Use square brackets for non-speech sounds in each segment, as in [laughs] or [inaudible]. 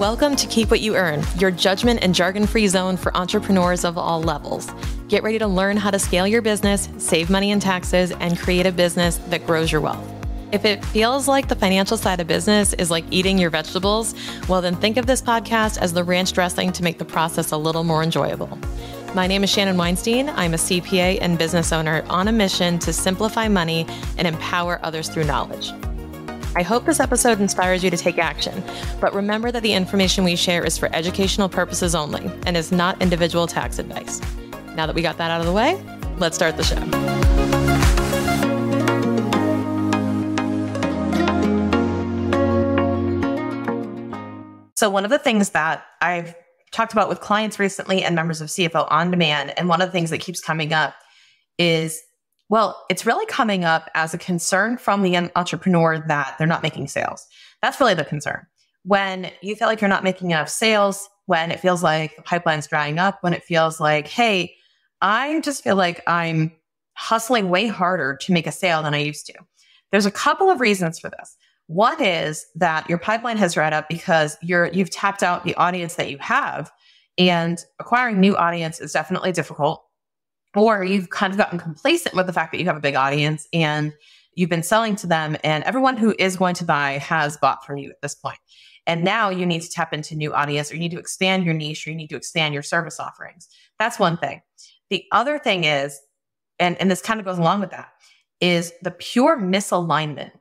Welcome to Keep What You Earn, your judgment and jargon free zone for entrepreneurs of all levels. Get ready to learn how to scale your business, save money in taxes, and create a business that grows your wealth. If it feels like the financial side of business is like eating your vegetables, well, then think of this podcast as the ranch dressing to make the process a little more enjoyable. My name is Shannon Weinstein. I'm a CPA and business owner on a mission to simplify money and empower others through knowledge. I hope this episode inspires you to take action, but remember that the information we share is for educational purposes only and is not individual tax advice. Now that we got that out of the way, let's start the show. So, one of the things that I've talked about with clients recently and members of CFO On Demand, and one of the things that keeps coming up is well, it's really coming up as a concern from the entrepreneur that they're not making sales. That's really the concern. When you feel like you're not making enough sales, when it feels like the pipeline's drying up, when it feels like, hey, I just feel like I'm hustling way harder to make a sale than I used to. There's a couple of reasons for this. One is that your pipeline has dried up because you're you've tapped out the audience that you have and acquiring new audience is definitely difficult or you've kind of gotten complacent with the fact that you have a big audience and you've been selling to them and everyone who is going to buy has bought from you at this point. and now you need to tap into new audience or you need to expand your niche or you need to expand your service offerings. That's one thing. The other thing is and, and this kind of goes along with that is the pure misalignment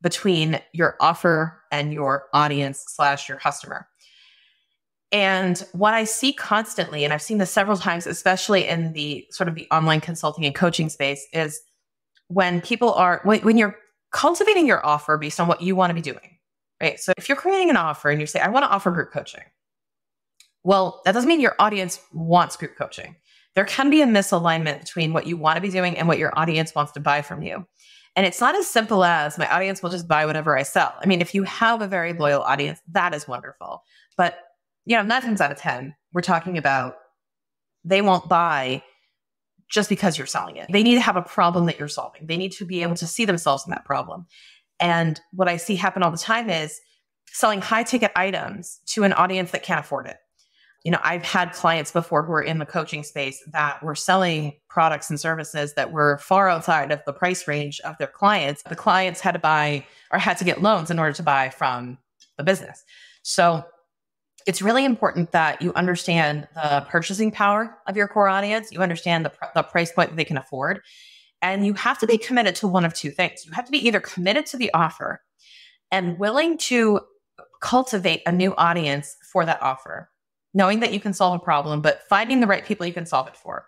between your offer and your audience slash your customer and what I see constantly, and I've seen this several [laughs] times, especially in the sort of the online consulting and coaching space, is when people are, when, when you're cultivating your offer based on what you want to be doing, right? So if you're creating an offer and you say, I want to offer group coaching, well, that doesn't mean your audience wants group coaching. There can be a misalignment between what you want to be doing and what your audience wants to buy from you. And it's not as simple as my audience will just buy whatever I sell. I mean, if you have a very loyal audience, that is wonderful. But you know, nine times out of 10, we're talking about they won't buy just because you're selling it. They need to have a problem that you're solving. They need to be able to see themselves in that problem. And what I see happen all the time is selling high ticket items to an audience that can't afford it. You know, I've had clients before who are in the coaching space that were selling products and services that were far outside of the price range of their clients. The clients had to buy or had to get loans in order to buy from the business. So it's really important that you understand the purchasing power of your core audience. You understand the, pr- the price point that they can afford. And you have to be committed to one of two things. You have to be either committed to the offer and willing to cultivate a new audience for that offer, knowing that you can solve a problem, but finding the right people you can solve it for.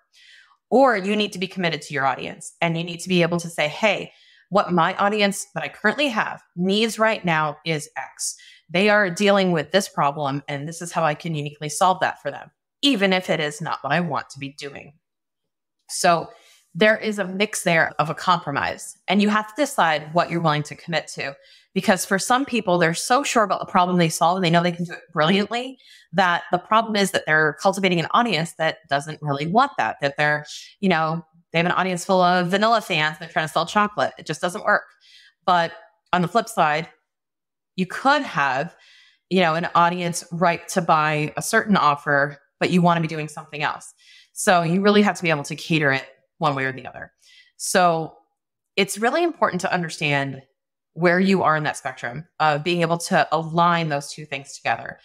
Or you need to be committed to your audience and you need to be able to say, hey, what my audience that I currently have needs right now is X. They are dealing with this problem, and this is how I can uniquely solve that for them, even if it is not what I want to be doing. So there is a mix there of a compromise, and you have to decide what you're willing to commit to. Because for some people, they're so sure about the problem they solve and they know they can do it brilliantly that the problem is that they're cultivating an audience that doesn't really want that, that they're, you know, they have an audience full of vanilla fans, they're trying to sell chocolate. It just doesn't work. But on the flip side, you could have, you know, an audience ripe to buy a certain offer, but you want to be doing something else. So you really have to be able to cater it one way or the other. So it's really important to understand where you are in that spectrum of being able to align those two things together.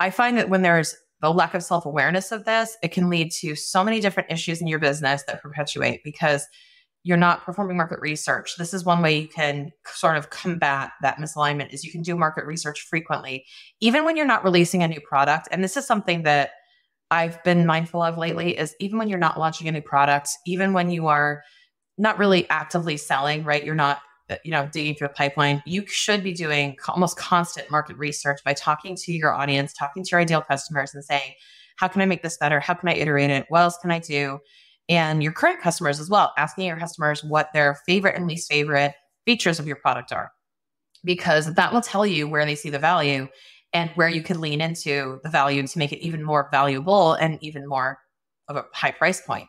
I find that when there's the lack of self awareness of this, it can lead to so many different issues in your business that perpetuate because you're not performing market research. This is one way you can sort of combat that misalignment is you can do market research frequently, even when you're not releasing a new product. And this is something that I've been mindful of lately is even when you're not launching a new product, even when you are not really actively selling, right? You're not, you know, digging through a pipeline. You should be doing almost constant market research by talking to your audience, talking to your ideal customers and saying, how can I make this better? How can I iterate it? What else can I do? And your current customers as well, asking your customers what their favorite and least favorite features of your product are, because that will tell you where they see the value and where you can lean into the value to make it even more valuable and even more of a high price point.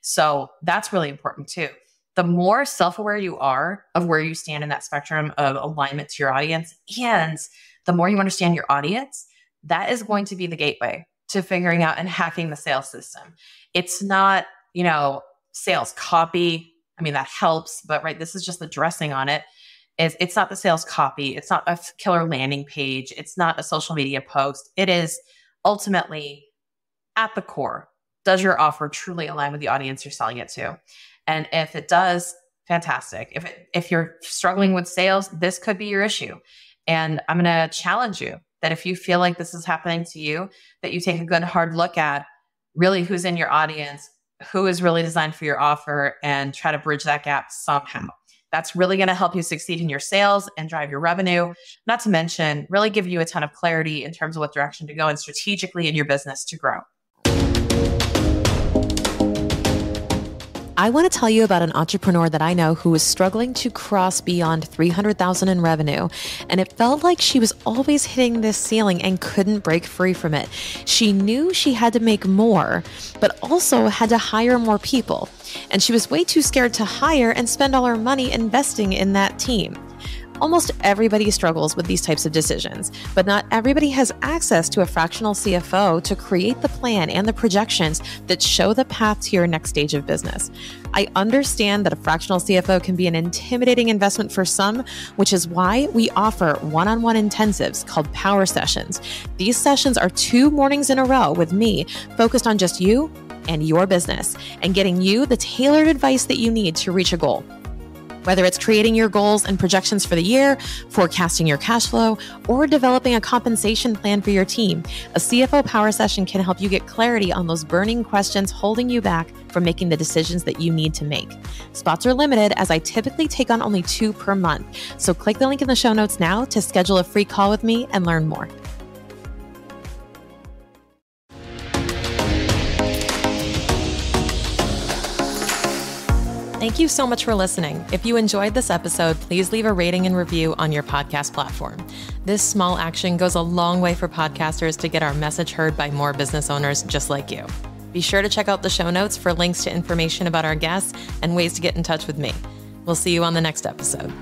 So that's really important too. The more self aware you are of where you stand in that spectrum of alignment to your audience, and the more you understand your audience, that is going to be the gateway to figuring out and hacking the sales system. It's not, you know, sales copy. I mean, that helps, but right, this is just the dressing on it. Is it's not the sales copy, it's not a killer landing page, it's not a social media post. It is ultimately at the core. Does your offer truly align with the audience you're selling it to? And if it does, fantastic. If it, if you're struggling with sales, this could be your issue. And I'm going to challenge you that if you feel like this is happening to you, that you take a good hard look at really who's in your audience, who is really designed for your offer, and try to bridge that gap somehow. Mm-hmm. That's really going to help you succeed in your sales and drive your revenue. Not to mention, really give you a ton of clarity in terms of what direction to go and strategically in your business to grow. I want to tell you about an entrepreneur that I know who was struggling to cross beyond 300,000 in revenue, and it felt like she was always hitting this ceiling and couldn't break free from it. She knew she had to make more, but also had to hire more people, and she was way too scared to hire and spend all her money investing in that team. Almost everybody struggles with these types of decisions, but not everybody has access to a fractional CFO to create the plan and the projections that show the path to your next stage of business. I understand that a fractional CFO can be an intimidating investment for some, which is why we offer one on one intensives called Power Sessions. These sessions are two mornings in a row with me focused on just you and your business and getting you the tailored advice that you need to reach a goal. Whether it's creating your goals and projections for the year, forecasting your cash flow, or developing a compensation plan for your team, a CFO Power Session can help you get clarity on those burning questions holding you back from making the decisions that you need to make. Spots are limited as I typically take on only two per month. So click the link in the show notes now to schedule a free call with me and learn more. Thank you so much for listening. If you enjoyed this episode, please leave a rating and review on your podcast platform. This small action goes a long way for podcasters to get our message heard by more business owners just like you. Be sure to check out the show notes for links to information about our guests and ways to get in touch with me. We'll see you on the next episode.